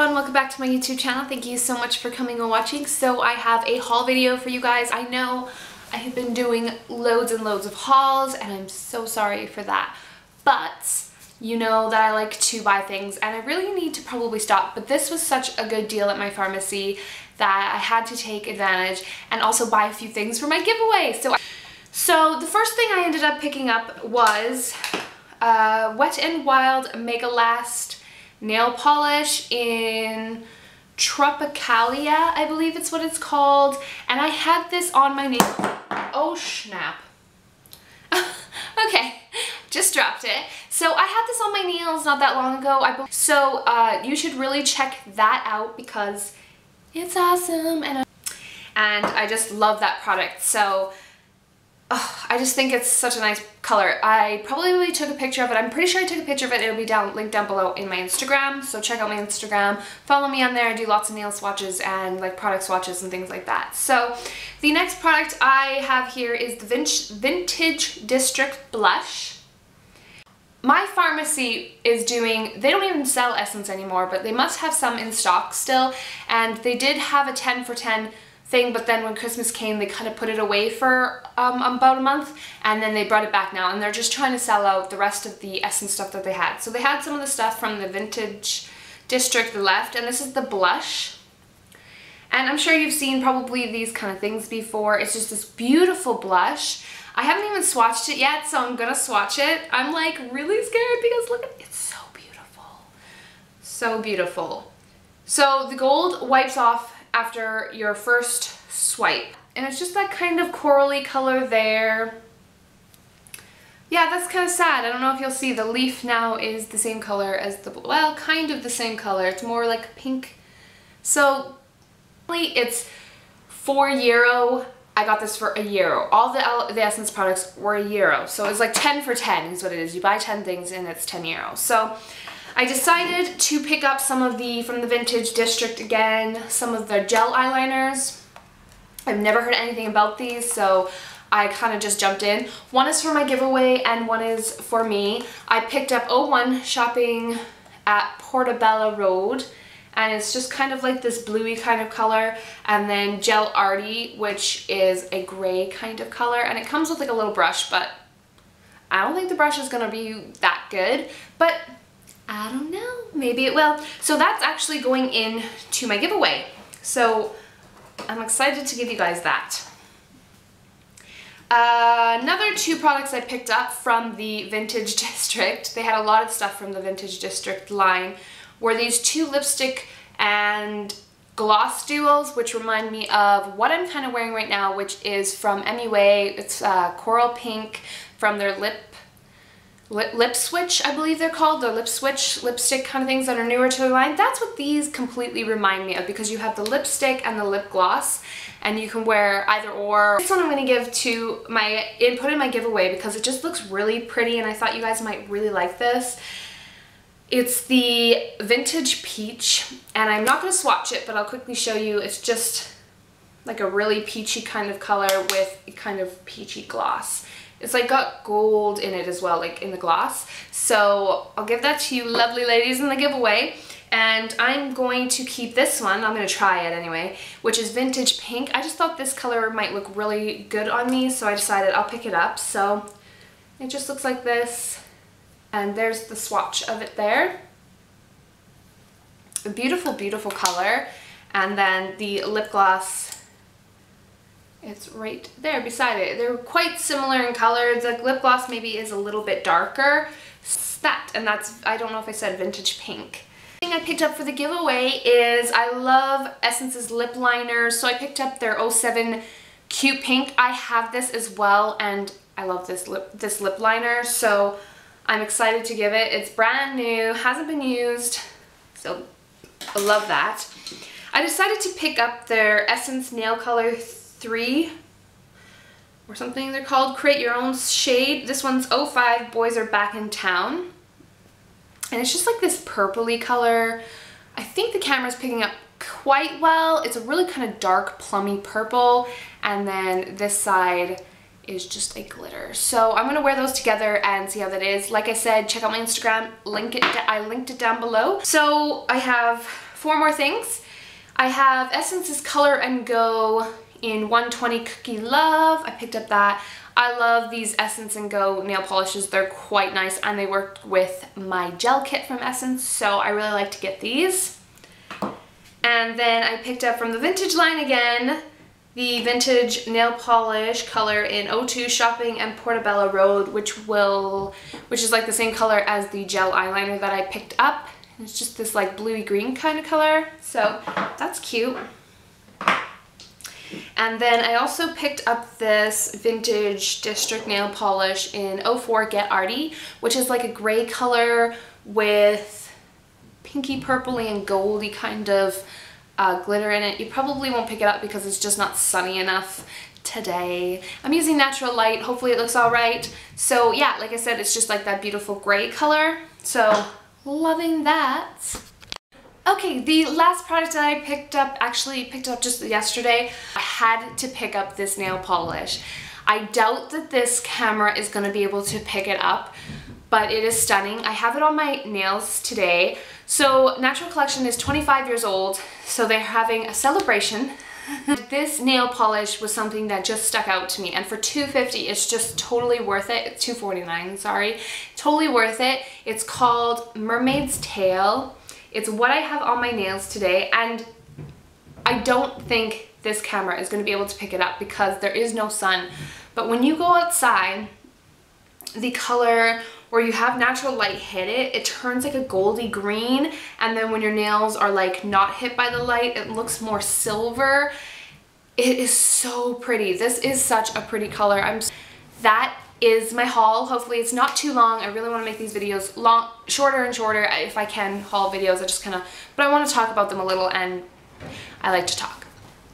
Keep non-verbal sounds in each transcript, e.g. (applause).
everyone, welcome back to my YouTube channel. Thank you so much for coming and watching. So I have a haul video for you guys. I know I have been doing loads and loads of hauls and I'm so sorry for that. But you know that I like to buy things and I really need to probably stop. But this was such a good deal at my pharmacy that I had to take advantage and also buy a few things for my giveaway. So, so the first thing I ended up picking up was uh, Wet n Wild Mega Last nail polish in Tropicalia, I believe it's what it's called. And I had this on my nail. Oh, snap. (laughs) okay, just dropped it. So I had this on my nails not that long ago. I so uh, you should really check that out because it's awesome. And I, and I just love that product. So oh, I just think it's such a nice color. I probably took a picture of it. I'm pretty sure I took a picture of it. It'll be down linked down below in my Instagram. So check out my Instagram. Follow me on there. I do lots of nail swatches and like product swatches and things like that. So the next product I have here is the Vintage District Blush. My pharmacy is doing, they don't even sell Essence anymore, but they must have some in stock still. And they did have a 10 for 10 thing, but then when Christmas came, they kind of put it away for um, about a month, and then they brought it back now, and they're just trying to sell out the rest of the Essence stuff that they had. So they had some of the stuff from the Vintage District left, and this is the blush. And I'm sure you've seen probably these kind of things before. It's just this beautiful blush. I haven't even swatched it yet, so I'm gonna swatch it. I'm like really scared because look at it's so beautiful. So beautiful. So the gold wipes off after your first swipe. And it's just that kind of corally color there. Yeah, that's kind of sad. I don't know if you'll see the leaf now is the same color as the, well, kind of the same color. It's more like pink. So it's four euro. I got this for a euro. All the, the Essence products were a euro. So it's like 10 for 10 is what it is. You buy 10 things and it's 10 euro. So I decided to pick up some of the, from the Vintage District again, some of the gel eyeliners. I've never heard anything about these, so I kind of just jumped in. One is for my giveaway and one is for me. I picked up 01 shopping at Portobello Road and it's just kind of like this bluey kind of color and then Get Arty which is a gray kind of color and it comes with like a little brush but I don't think the brush is going to be that good but I don't know, maybe it will. So that's actually going in to my giveaway. So I'm excited to give you guys that. Uh, another two products I picked up from the Vintage (laughs) District, they had a lot of stuff from the Vintage District line, were these two lipstick and gloss duos, which remind me of what I'm kind of wearing right now, which is from MUA. It's uh, Coral Pink from their lip lip, switch, I believe they're called, the lip switch lipstick kind of things that are newer to the line. That's what these completely remind me of because you have the lipstick and the lip gloss and you can wear either or. This one I'm going to give to my input in my giveaway because it just looks really pretty and I thought you guys might really like this. It's the Vintage Peach and I'm not going to swatch it but I'll quickly show you. It's just like a really peachy kind of color with kind of peachy gloss. It's like got gold in it as well, like in the glass. So I'll give that to you lovely ladies in the giveaway. And I'm going to keep this one, I'm going to try it anyway, which is Vintage Pink. I just thought this color might look really good on me, so I decided I'll pick it up. So it just looks like this. And there's the swatch of it there. A beautiful, beautiful color. And then the lip gloss it's right there beside it. They're quite similar in color. The lip gloss maybe is a little bit darker. That, and that's, I don't know if I said vintage pink. Thing I picked up for the giveaway is I love Essence's lip liners. So I picked up their 07 Cute Pink. I have this as well and I love this lip, this lip liner. So I'm excited to give it. It's brand new, hasn't been used. So I love that. I decided to pick up their Essence Nail Color 3 or something they're called. Create your own shade. This one's 05 Boys Are Back in Town. And it's just like this purpley color. I think the camera's picking up quite well. It's a really kind of dark plummy purple. And then this side is just a glitter. So I'm gonna wear those together and see how that is. Like I said, check out my Instagram, link it, I linked it down below. So I have four more things. I have Essence's Color and Go in 120 Cookie Love. I picked up that. I love these Essence and Go nail polishes. They're quite nice and they work with my gel kit from Essence, so I really like to get these. And then I picked up from the vintage line again, the vintage nail polish color in O2 Shopping and Portobello Road, which will, which is like the same color as the gel eyeliner that I picked up. It's just this like bluey green kind of color, so that's cute. And then I also picked up this vintage district nail polish in 04 Get Arty, which is like a gray color with pinky purpley and goldy kind of uh, glitter in it. You probably won't pick it up because it's just not sunny enough today. I'm using natural light. Hopefully it looks all right. So yeah, like I said, it's just like that beautiful gray color. So loving that. Okay, the last product that I picked up, actually picked up just yesterday, I had to pick up this nail polish. I doubt that this camera is going to be able to pick it up, but it is stunning. I have it on my nails today. So Natural Collection is 25 years old, so they're having a celebration. (laughs) this nail polish was something that just stuck out to me and for 250 it's just totally worth it. It's 249, sorry. Totally worth it. It's called Mermaid's Tail it's what I have on my nails today and I don't think this camera is going to be able to pick it up because there is no sun. But when you go outside, the color where you have natural light hit it, it turns like a goldy green. And then when your nails are like not hit by the light, it looks more silver. It is so pretty. This is such a pretty color. I'm that is my haul. Hopefully it's not too long. I really want to make these videos long, shorter and shorter if I can haul videos. I just kind of, but I want to talk about them a little and I like to talk.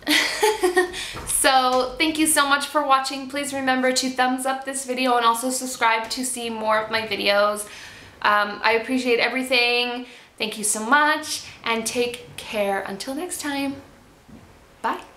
(laughs) so thank you so much for watching. Please remember to thumbs up this video and also subscribe to see more of my videos. Um, I appreciate everything. Thank you so much and take care until next time. Bye.